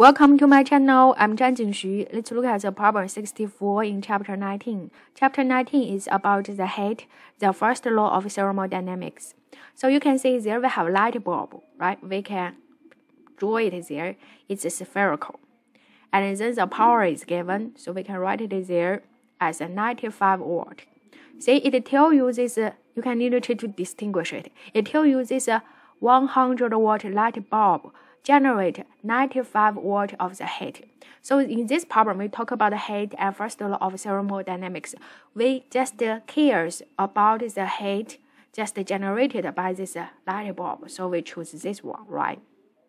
Welcome to my channel. I'm Zhangjin Xu. Let's look at the problem 64 in chapter 19. Chapter 19 is about the heat, the first law of thermodynamics. So you can see there we have a light bulb, right? We can draw it there. It's spherical. And then the power is given, so we can write it there as a 95 watt. See, it tells you this, you can need to distinguish it. It tells you this 100 watt light bulb generate 95 watt of the heat. So in this problem, we talk about the heat and first law of thermodynamics. We just cares about the heat just generated by this light bulb. So we choose this one, right?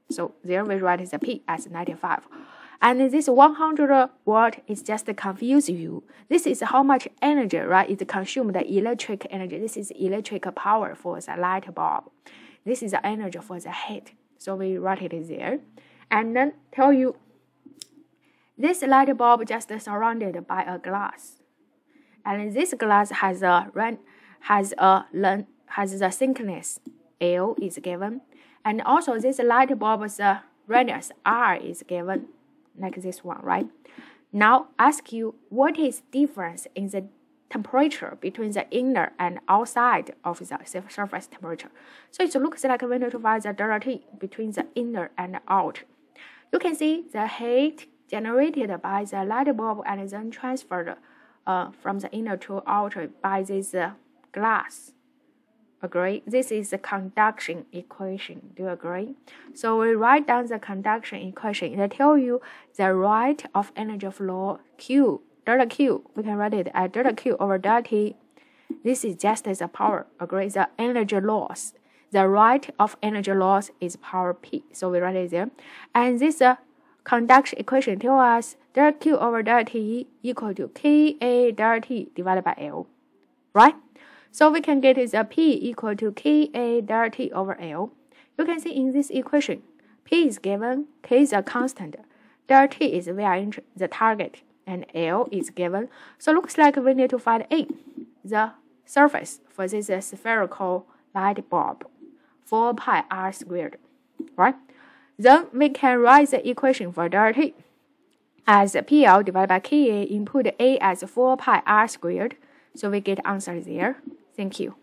So there we write the P as 95. And this 100 watt is just confuse you. This is how much energy, right? It consumed the electric energy. This is electric power for the light bulb. This is the energy for the heat. So we write it there. And then tell you this light bulb just surrounded by a glass. And this glass has a has a has the thickness L is given. And also this light bulb's uh, radius R is given like this one, right? Now ask you what is difference in the temperature between the inner and outside of the surface temperature. So it looks like we need to find the delta T between the inner and out. You can see the heat generated by the light bulb and then transferred uh, from the inner to outer by this uh, glass. Agree? This is the conduction equation. Do you agree? So we write down the conduction equation. It tells you the rate of energy flow Q delta Q, we can write it as delta Q over delta T. This is just as a power, agree? The energy loss. The rate of energy loss is power P. So we write it there. And this uh, conduction equation tells us delta Q over delta T equal to Ka delta T divided by L. Right? So we can get the P equal to Ka delta T over L. You can see in this equation, P is given, K is a constant, delta T is via the target and L is given. So looks like we need to find A, the surface for this uh, spherical light bulb, 4 pi r squared, right? Then we can write the equation for delta as PL divided by KA, input A as 4 pi r squared. So we get answer there. Thank you.